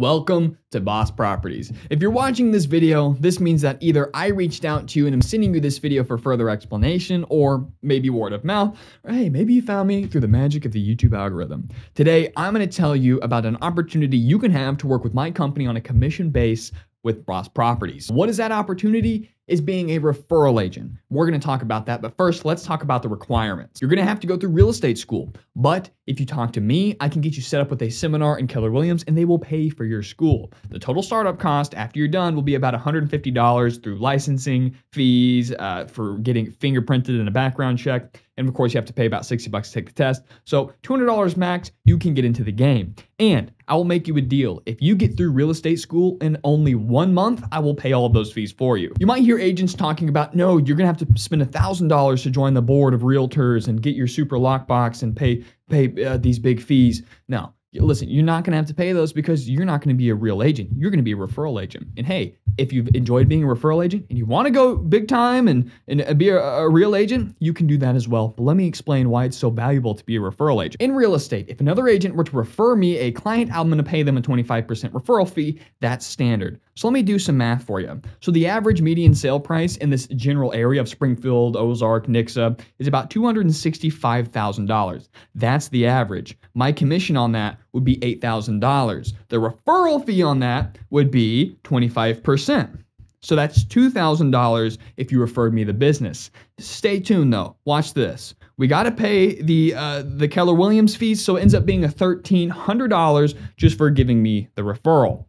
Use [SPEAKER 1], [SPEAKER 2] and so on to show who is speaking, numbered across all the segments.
[SPEAKER 1] Welcome to Boss Properties. If you're watching this video, this means that either I reached out to you and I'm sending you this video for further explanation, or maybe word of mouth, or hey, maybe you found me through the magic of the YouTube algorithm. Today, I'm going to tell you about an opportunity you can have to work with my company on a commission base with Boss Properties. What is that opportunity? Is being a referral agent. We're going to talk about that, but first, let's talk about the requirements. You're going to have to go through real estate school, but if you talk to me, I can get you set up with a seminar in Keller Williams and they will pay for your school. The total startup cost after you're done will be about $150 through licensing, fees, uh, for getting fingerprinted and a background check. And of course, you have to pay about 60 bucks to take the test. So $200 max, you can get into the game. And I will make you a deal. If you get through real estate school in only one month, I will pay all of those fees for you. You might hear agents talking about, no, you're gonna have to spend $1,000 to join the board of realtors and get your super lockbox and pay pay uh, these big fees. No, listen, you're not going to have to pay those because you're not going to be a real agent. You're going to be a referral agent. And hey, if you've enjoyed being a referral agent and you want to go big time and, and be a, a, real agent, you can do that as well. But let me explain why it's so valuable to be a referral agent. In real estate, if another agent were to refer me a client, I'm going to pay them a 25% referral fee. That's standard. So let me do some math for you. So the average median sale price in this general area of Springfield, Ozark, Nixa is about $265,000. That's the average. My commission on that would be $8,000. The referral fee on that would be 25%. So that's $2,000 if you referred me the business. Stay tuned though. Watch this. We got to pay the uh, the Keller Williams fees, so it ends up being a $1,300 just for giving me the referral.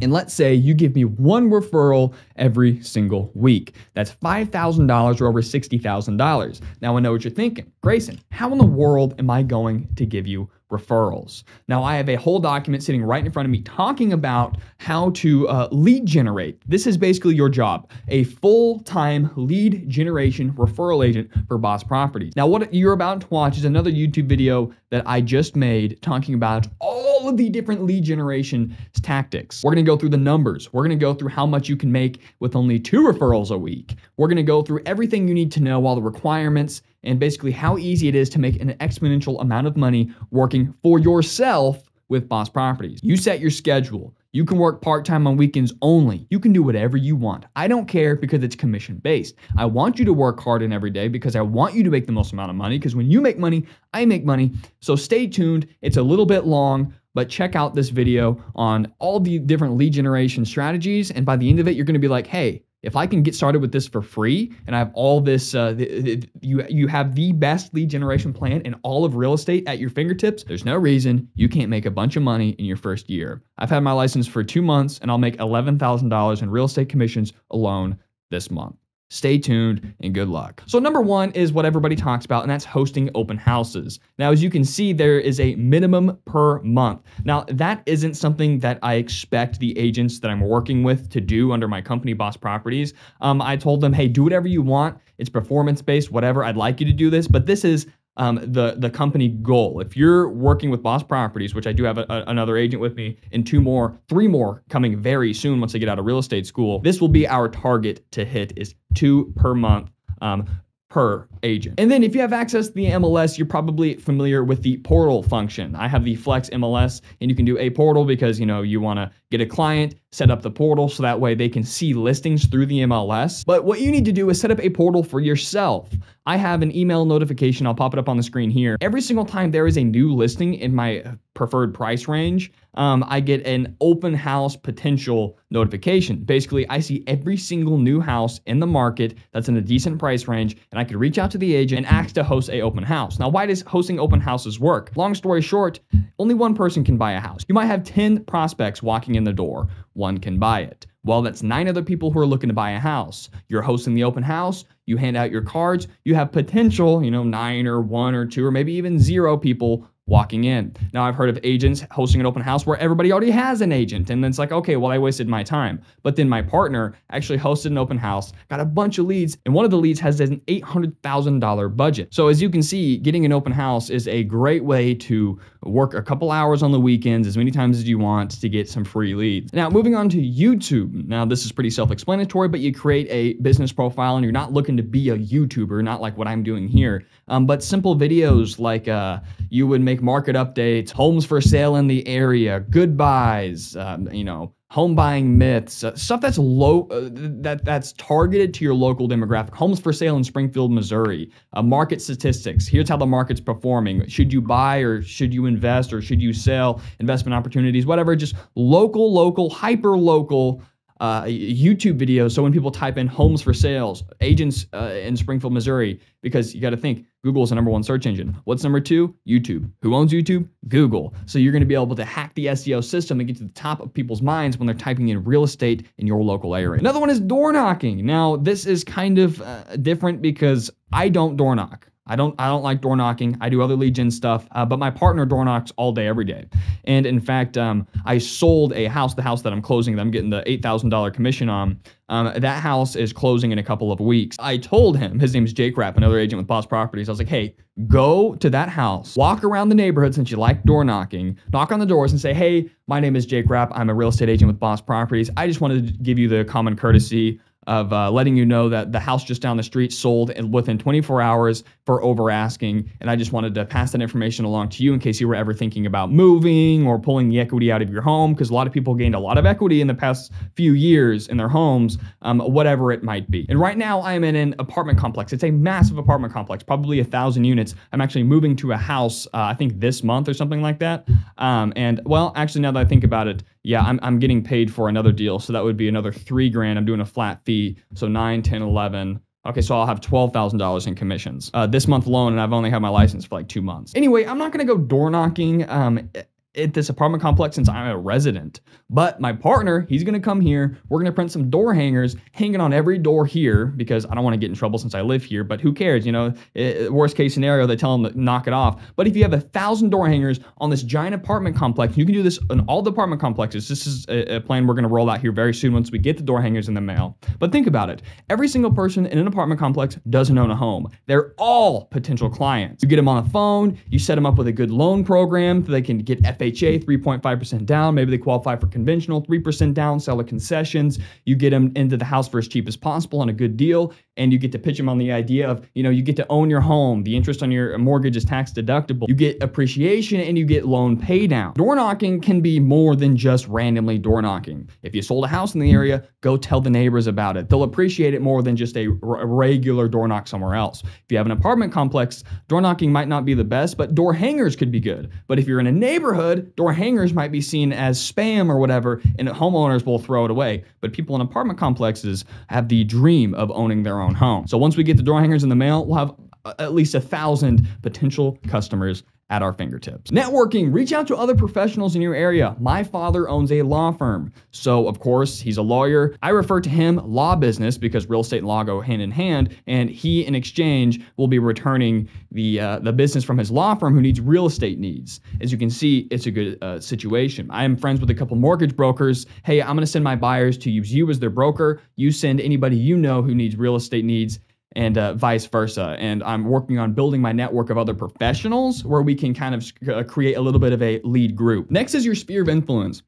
[SPEAKER 1] And let's say you give me one referral every single week. That's $5,000 or over $60,000. Now I know what you're thinking. Greyson, how in the world am I going to give you referrals. Now, I have a whole document sitting right in front of me talking about how to uh, lead generate. This is basically your job a full time lead generation referral agent for Boss Properties. Now, what you're about to watch is another YouTube video that I just made talking about all of the different lead generation tactics. We're gonna go through the numbers, we're gonna go through how much you can make with only two referrals a week. We're gonna go through everything you need to know, all the requirements, and basically how easy it is to make an exponential amount of money working for yourself with Boss Properties. You set your schedule. You can work part time on weekends only. You can do whatever you want. I don't care because it's commission based. I want you to work hard in every day because I want you to make the most amount of money. Because when you make money, I make money. So stay tuned. It's a little bit long, but check out this video on all the different lead generation strategies. And by the end of it, you're going to be like, hey, if I can get started with this for free and I have all this, uh, the, the, you you have the best lead generation plan in all of real estate at your fingertips. There's no reason you can't make a bunch of money in your first year. I've had my license for two months and I'll make eleven thousand dollars in real estate commissions alone this month. Stay tuned and good luck. So, number one is what everybody talks about, and that's hosting open houses. Now, as you can see, there is a minimum per month. Now, that isn't something that I expect the agents that I'm working with to do under my company, Boss Properties. Um, I told them, hey, do whatever you want. It's performance based, whatever. I'd like you to do this, but this is um, the the company goal. If you're working with Boss Properties, which I do have a, a, another agent with me, and two more, three more coming very soon once I get out of real estate school, this will be our target to hit is two per month. Um, per agent. And then if you have access to the MLS, you're probably familiar with the portal function. I have the Flex MLS and you can do a portal because, you know, you want to get a client, set up the portal so that way they can see listings through the MLS. But what you need to do is set up a portal for yourself. I have an email notification, I'll pop it up on the screen here. Every single time there is a new listing in my preferred price range, um, I get an open house potential notification. Basically, I see every single new house in the market that's in a decent price range, and I could reach out to the agent and ask to host a open house. Now, why does hosting open houses work? Long story short, only one person can buy a house. You might have 10 prospects walking in the door, one can buy it. Well, that's nine other people who are looking to buy a house. You're hosting the open house, you hand out your cards, you have potential, you know, nine or one or two or maybe even zero people walking in. Now, I've heard of agents hosting an open house where everybody already has an agent, and then it's like, okay, well, I wasted my time. But then my partner actually hosted an open house, got a bunch of leads, and one of the leads has an $800,000 budget. So, as you can see, getting an open house is a great way to work a couple hours on the weekends, as many times as you want, to get some free leads. Now, moving on to YouTube. Now, this is pretty self explanatory, but you create a business profile and you're not looking to be a YouTuber, not like what I'm doing here, um, but simple videos like uh, you would make make market updates, homes for sale in the area, goodbyes, um, you know, home buying myths, uh, stuff that's low uh, that that's targeted to your local demographic. Homes for sale in Springfield, Missouri. Uh, market statistics. Here's how the market's performing. Should you buy or should you invest or should you sell? Investment opportunities, whatever. Just local, local, hyper local uh, YouTube videos. So when people type in homes for sales, agents uh, in Springfield, Missouri, because you got to think Google is the number one search engine. What's number two? YouTube. Who owns YouTube? Google. So you're going to be able to hack the SEO system and get to the top of people's minds when they're typing in real estate in your local area. Another one is door knocking. Now, this is kind of uh, different because I don't door knock. I don't I don't like door knocking. I do other lead gen stuff, uh, but my partner door knocks all day, every day. And in fact, um, I sold a house, the house that I'm closing, that I'm getting the eight thousand dollar commission on. Um, that house is closing in a couple of weeks. I told him, his name is Jake Rapp, another agent with Boss Properties. I was like, hey, go to that house, walk around the neighborhood since you like door knocking, knock on the doors and say, hey, my name is Jake Rapp. I'm a real estate agent with Boss Properties. I just wanted to give you the common courtesy of uh, letting you know that the house just down the street sold within 24 hours for over asking. And I just wanted to pass that information along to you in case you were ever thinking about moving or pulling the equity out of your home, because a lot of people gained a lot of equity in the past few years in their homes, um, whatever it might be. And right now, I am in an apartment complex. It's a massive apartment complex, probably a thousand units. I'm actually moving to a house, uh, I think this month or something like that. Um, and well, actually, now that I think about it, yeah, I'm, I'm getting paid for another deal. So that would be another three grand. I'm doing a flat fee. So 9, 10, 11. Okay, so I'll have $12,000 in commissions uh, this month alone, and I've only had my license for like two months. Anyway, I'm not gonna go door knocking. Um, at this apartment complex since I'm a resident. But my partner, he's gonna come here. We're gonna print some door hangers hanging on every door here because I don't want to get in trouble since I live here. But who cares? You know, it, worst case scenario, they tell them to knock it off. But if you have a thousand door hangers on this giant apartment complex, you can do this in all the apartment complexes. This is a, a plan we're gonna roll out here very soon once we get the door hangers in the mail. But think about it: every single person in an apartment complex doesn't own a home. They're all potential clients. You get them on the phone. You set them up with a good loan program so they can get FHA 3.5% down. Maybe they qualify for conventional 3% down, seller concessions. You get them into the house for as cheap as possible on a good deal and you get to pitch them on the idea of, you know, you get to own your home. The interest on your mortgage is tax deductible. You get appreciation and you get loan pay down. Door knocking can be more than just randomly door knocking. If you sold a house in the area, go tell the neighbors about it. They'll appreciate it more than just a, regular door knock somewhere else. If you have an apartment complex, door knocking might not be the best, but door hangers could be good. But if you're in a neighborhood, door hangers might be seen as spam or whatever, and homeowners will throw it away. But people in apartment complexes have the dream of owning their own own home. So once we get the door hangers in the mail, we'll have uh, at least a thousand potential customers at our fingertips. Networking, reach out to other professionals in your area. My father owns a law firm. So, of course, he's a lawyer. I refer to him law business because real estate and law go hand in hand, and he in exchange will be returning the uh, the business from his law firm who needs real estate needs. As you can see, it's a good uh, situation. I am friends with a couple mortgage brokers. Hey, I'm going to send my buyers to use you as their broker. You send anybody you know who needs real estate needs and uh, vice versa. And I'm working on building my network of other professionals where we can kind of uh, create a little bit of a lead group. Next is your sphere of influence.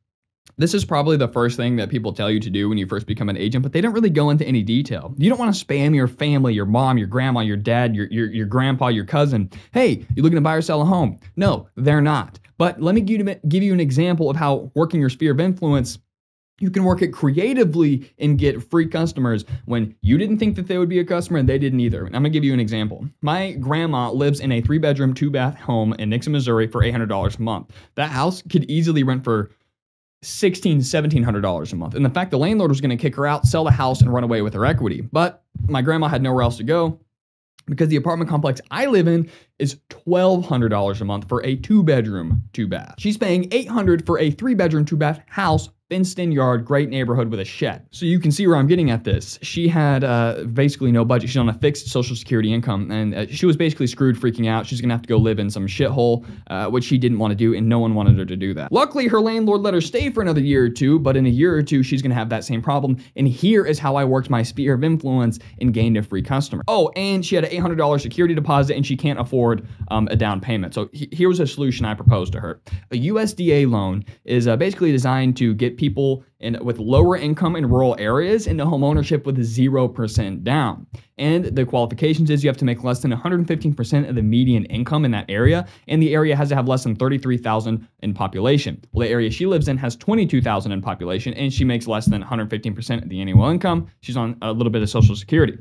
[SPEAKER 1] This is probably the first thing that people tell you to do when you first become an agent, but they don't really go into any detail. You don't want to spam your family, your mom, your grandma, your dad, your, your, your grandpa, your cousin. Hey, you looking to buy or sell a home? No, they're not. But let me give you, give you an example of how working your sphere of influence you can work it creatively and get free customers when you didn't think that they would be a customer and they didn't either. I'm gonna give you an example. My grandma lives in a three bedroom, two bath home in Nixa, Missouri for $800 a month. That house could easily rent for $1,600, $1,700 a month. And the fact the landlord was gonna kick her out, sell the house, and run away with her equity. But my grandma had nowhere else to go because the apartment complex I live in is $1,200 a month for a two bedroom, two bath. She's paying 800 for a three bedroom, two bath house fenced-in yard, great neighborhood with a shed. So you can see where I'm getting at this. She had uh, basically no budget. She's on a fixed Social Security income, and uh, she was basically screwed, freaking out. She's gonna have to go live in some shithole, uh, which she didn't want to do, and no one wanted her to do that. Luckily, her landlord let her stay for another year or two, but in a year or two, she's gonna have that same problem. And here is how I worked my sphere of influence and gained a free customer. Oh, and she had an $800 security deposit, and she can't afford um, a down payment. So he- here's a solution I proposed to her. A USDA loan is uh, basically designed to get people in, with lower income in rural areas into homeownership with 0% down. And the qualifications is you have to make less than 115% of the median income in that area, and the area has to have less than 33,000 in population. Well, the area she lives in has 22,000 in population, and she makes less than 115% of the annual income. She's on a little bit of Social Security.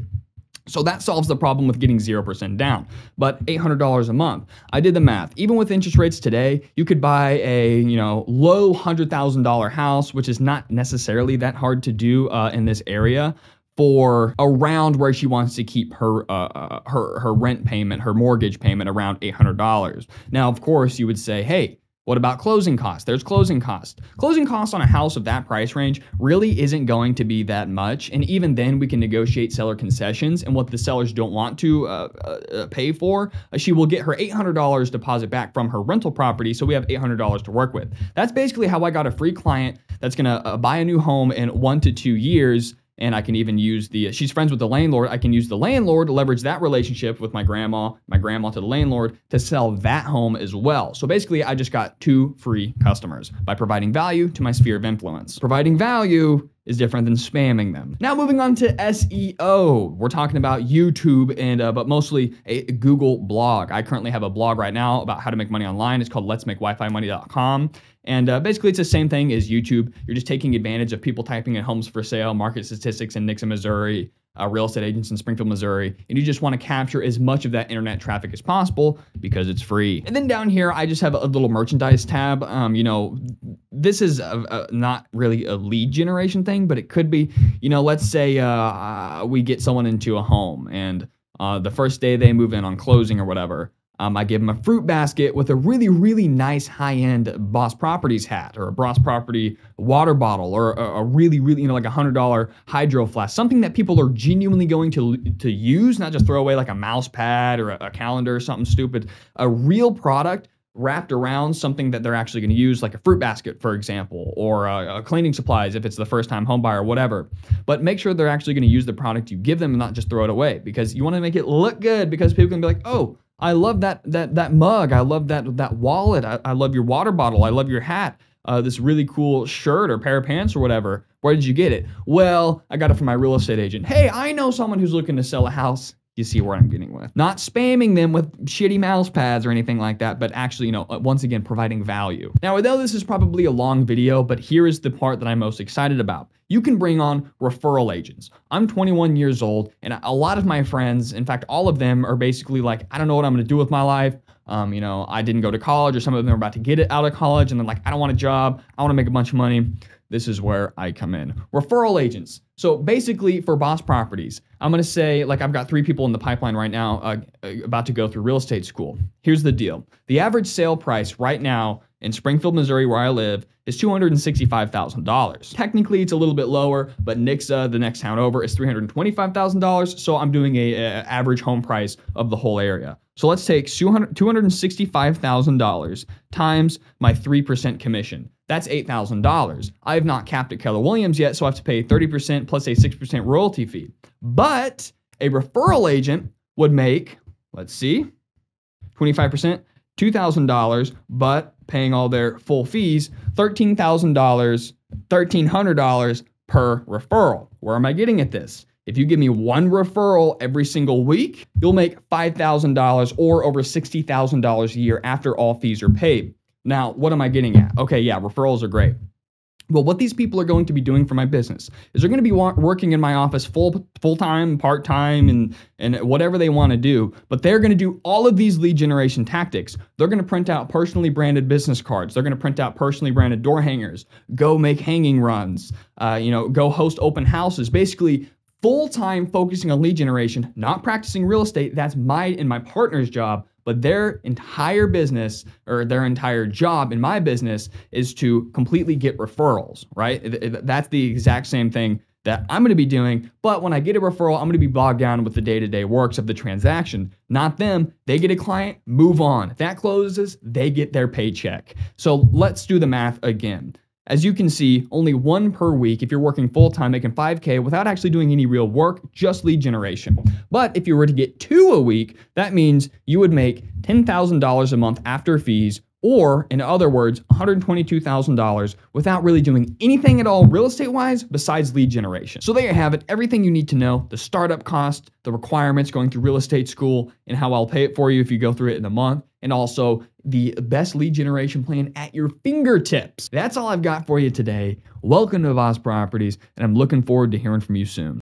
[SPEAKER 1] So that solves the problem with getting 0% down. But $800 a month. I did the math. Even with interest rates today, you could buy a, you know, low $100,000 house, which is not necessarily that hard to do uh, in this area for around where she wants to keep her uh, uh her her rent payment, her mortgage payment around $800. Now, of course, you would say, "Hey, what about closing costs? There's closing costs. Closing costs on a house of that price range really isn't going to be that much. And even then, we can negotiate seller concessions. And what the sellers don't want to uh, uh, uh pay for, uh, she will get her $800 deposit back from her rental property. So we have $800 to work with. That's basically how I got a free client that's going to uh, buy a new home in one to two years and I can even use the she's friends with the landlord. I can use the landlord to leverage that relationship with my grandma, my grandma to the landlord to sell that home as well. So basically, I just got two free customers by providing value to my sphere of influence. Providing value is different than spamming them. Now moving on to SEO. We're talking about YouTube and uh, but mostly a Google blog. I currently have a blog right now about how to make money online. It's called let's make wi-fi money.com. And uh, basically, it's the same thing as YouTube. You're just taking advantage of people typing in homes for sale, market statistics in Nixa, Missouri, uh, real estate agents in Springfield, Missouri, and you just want to capture as much of that internet traffic as possible because it's free. And then down here, I just have a little merchandise tab. Um, you know, this is a, a, not really a lead generation thing, but it could be. You know, let's say uh, we get someone into a home and uh, the first day they move in on closing or whatever. Um, I give them a fruit basket with a really, really nice high end Boss Properties hat or a Boss Property water bottle or a, a really, really, you know, like a $100 hydro flask, something that people are genuinely going to, to use, not just throw away like a mouse pad or a, a calendar or something stupid. A real product wrapped around something that they're actually going to use, like a fruit basket, for example, or uh, cleaning supplies if it's the first time home buyer, whatever. But make sure they're actually going to use the product you give them and not just throw it away because you want to make it look good because people can be like, oh, I love that that that mug. I love that that wallet. I, I love your water bottle. I love your hat. Uh, this really cool shirt or pair of pants or whatever. Where did you get it? Well, I got it from my real estate agent. Hey, I know someone who's looking to sell a house. You see where I'm getting with. Not spamming them with shitty mouse pads or anything like that, but actually, you know, uh, once again, providing value. Now, I know this is probably a long video, but here is the part that I'm most excited about you can bring on referral agents. I'm 21 years old, and a lot of my friends, in fact, all of them are basically like, I don't know what I'm gonna do with my life. Um, you know, I didn't go to college, or some of them are about to get it out of college, and they're like, I don't want a job, I wanna make a bunch of money. This is where I come in. Referral agents. So basically, for Boss Properties, I'm gonna say, like, I've got three people in the pipeline right now uh, about to go through real estate school. Here's the deal the average sale price right now in Springfield, Missouri, where I live, is $265,000. Technically, it's a little bit lower, but Nixa, the next town over, is $325,000. So I'm doing a, a, average home price of the whole area. So let's take $265,000 times my 3% commission. That's $8,000. I have not capped at Keller Williams yet, so I have to pay 30% plus a 6% royalty fee. But a referral agent would make, let's see, 25%, $2,000, but paying all their full fees, $13,000, $1,300 per referral. Where am I getting at this? If you give me one referral every single week, you'll make $5,000 or over $60,000 a year after all fees are paid. Now, what am I getting at? Okay, yeah, referrals are great. Well, what these people are going to be doing for my business is they're going to be wa- working in my office full full time, part time, and and whatever they want to do. But they're going to do all of these lead generation tactics. They're going to print out personally branded business cards. They're going to print out personally branded door hangers. Go make hanging runs. Uh, you know, go host open houses. Basically, full time focusing on lead generation, not practicing real estate. That's my and my partner's job but their entire business or their entire job in my business is to completely get referrals, right? That's the exact same thing that I'm going to be doing. But when I get a referral, I'm going to be bogged down with the day to day works of the transaction. Not them. They get a client, move on. If that closes, they get their paycheck. So let's do the math again. As you can see, only one per week if you're working full time making 5K without actually doing any real work, just lead generation. But if you were to get two a week, that means you would make $10,000 a month after fees or in other words, $122,000 without really doing anything at all real estate wise besides lead generation. So there you have it, everything you need to know, the startup cost, the requirements going through real estate school, and how I'll pay it for you if you go through it in a month, and also the best lead generation plan at your fingertips. That's all I've got for you today. Welcome to Boss Properties, and I'm looking forward to hearing from you soon.